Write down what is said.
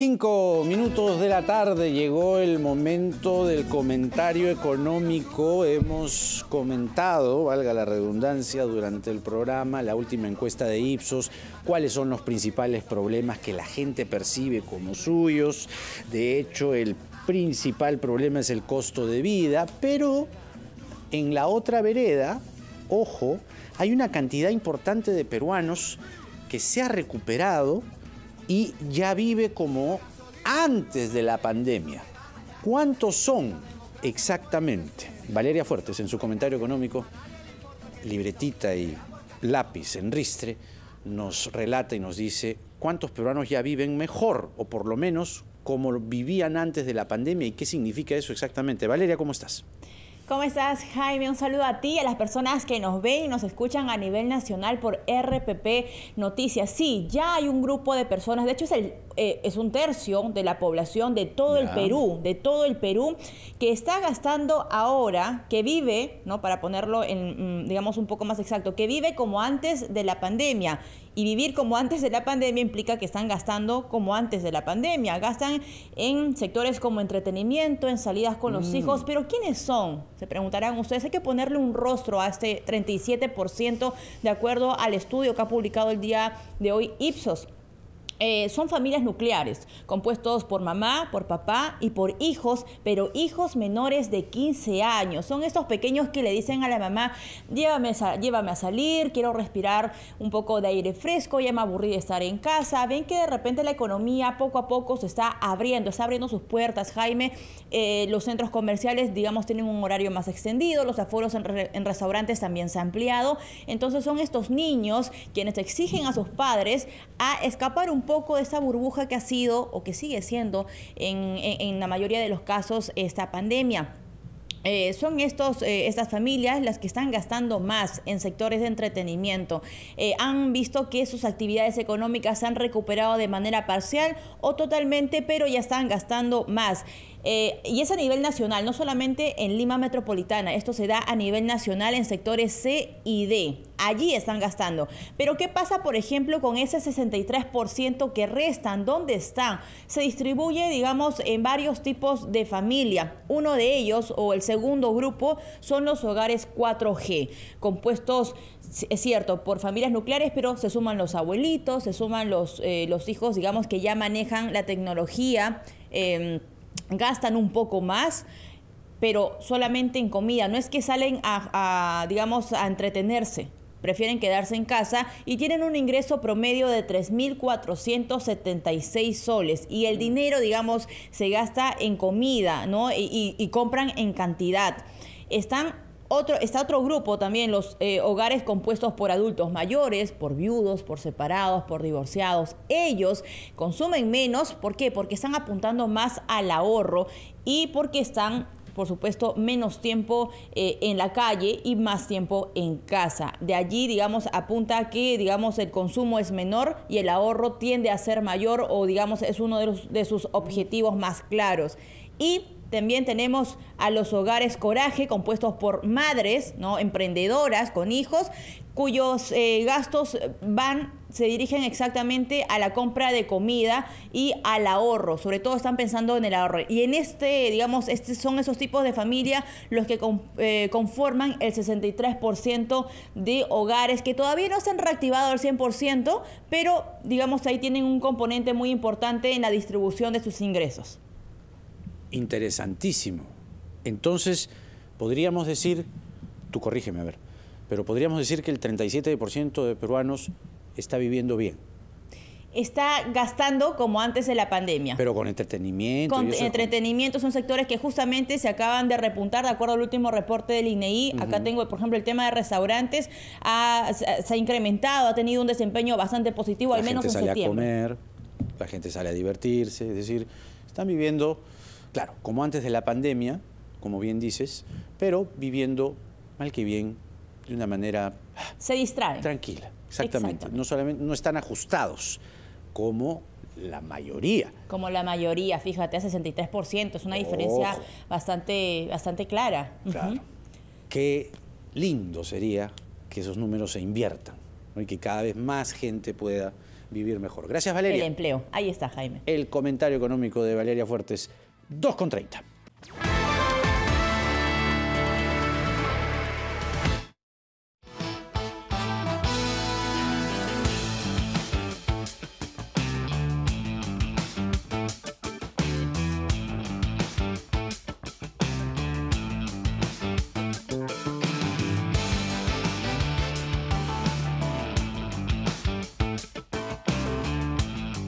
Cinco minutos de la tarde llegó el momento del comentario económico. Hemos comentado, valga la redundancia, durante el programa, la última encuesta de Ipsos, cuáles son los principales problemas que la gente percibe como suyos. De hecho, el principal problema es el costo de vida, pero en la otra vereda, ojo, hay una cantidad importante de peruanos que se ha recuperado y ya vive como antes de la pandemia. ¿Cuántos son exactamente? Valeria Fuertes, en su comentario económico, libretita y lápiz en ristre, nos relata y nos dice cuántos peruanos ya viven mejor, o por lo menos como vivían antes de la pandemia y qué significa eso exactamente. Valeria, ¿cómo estás? ¿Cómo estás, Jaime? Un saludo a ti y a las personas que nos ven y nos escuchan a nivel nacional por RPP Noticias. Sí, ya hay un grupo de personas, de hecho es el eh, es un tercio de la población de todo el Perú, de todo el Perú, que está gastando ahora, que vive, ¿no? Para ponerlo en, mm, digamos, un poco más exacto, que vive como antes de la pandemia. Y vivir como antes de la pandemia implica que están gastando como antes de la pandemia. Gastan en sectores como entretenimiento, en salidas con los mm. hijos. Pero ¿quiénes son? Se preguntarán ustedes. Hay que ponerle un rostro a este 37% de acuerdo al estudio que ha publicado el día de hoy Ipsos. Eh, son familias nucleares, compuestos por mamá, por papá y por hijos, pero hijos menores de 15 años. Son estos pequeños que le dicen a la mamá, llévame, llévame a salir, quiero respirar un poco de aire fresco, ya me aburrí de estar en casa. Ven que de repente la economía poco a poco se está abriendo, está abriendo sus puertas, Jaime. Eh, los centros comerciales, digamos, tienen un horario más extendido, los aforos en, en restaurantes también se han ampliado. Entonces son estos niños quienes exigen a sus padres a escapar un poco de esa burbuja que ha sido o que sigue siendo en, la mayoría de los casos esta pandemia. Eh, son estos, eh, estas familias las que están gastando más en sectores de entretenimiento. Eh, han visto que sus actividades económicas se han recuperado de manera parcial o totalmente, pero ya están gastando más. Y es a nivel nacional, no solamente en Lima Metropolitana, esto se da a nivel nacional en sectores C y D. Allí están gastando. Pero ¿qué pasa, por ejemplo, con ese 63% que restan? ¿Dónde están? Se distribuye, digamos, en varios tipos de familia. Uno de ellos, o el segundo grupo, son los hogares 4G, compuestos es cierto, por familias nucleares, pero se suman los abuelitos, se suman los, eh, los hijos, digamos, que ya manejan la tecnología. Em, gastan un poco más, pero solamente en comida. No es que salen a, digamos, a entretenerse. Prefieren quedarse en casa y tienen un ingreso promedio de 3.476 soles. Y el dinero, digamos, se gasta en comida, ¿no? y compran en cantidad. Están otro, está otro grupo también, los eh, hogares compuestos por adultos mayores, por viudos, por separados, por divorciados. Ellos consumen menos, ¿por qué? Porque están apuntando más al ahorro y porque están por supuesto, menos tiempo eh, en la calle y más tiempo en casa. De allí, digamos, apunta que, digamos, el consumo es menor y el ahorro tiende a ser mayor o, digamos, es uno de, de sus objetivos más claros. Y también tenemos a los hogares Coraje, compuestos por madres, ¿no? emprendedoras con hijos, cuyos eh, gastos van, se dirigen exactamente a la compra de comida y al ahorro. Sobre todo están pensando en el ahorro. Y en este, digamos, este son esos tipos de familia los que eh, conforman el 63% de hogares que todavía no se han reactivado al 100%, pero digamos ahí tienen un componente muy importante en la distribución de sus ingresos interesantísimo. Entonces, podríamos decir, tú corrígeme a ver, pero podríamos decir que el 37% de peruanos está viviendo bien. Está gastando como antes de la pandemia. Pero con entretenimiento. Con entretenimiento son sectores que justamente se acaban de repuntar, de acuerdo al último reporte del INEI. Acá tengo, por ejemplo, el tema de restaurantes. se ha incrementado, ha tenido un desempeño bastante positivo, al menos en septiembre. La gente sale a comer, la gente sale a divertirse, es decir, están viviendo Claro, como antes de la pandemia, como bien dices, pero viviendo mal que bien de una manera... Se distrae. Tranquila, exactamente. No, solamente, no están ajustados como la mayoría. Como la mayoría, fíjate, a 63%, es una diferencia bastante, bastante clara. Claro. Qué lindo sería que esos números se inviertan y que cada vez más gente pueda vivir mejor. Gracias, Valeria. El empleo. Ahí está, Jaime. El comentario económico de Valeria Fuertes, 2,30.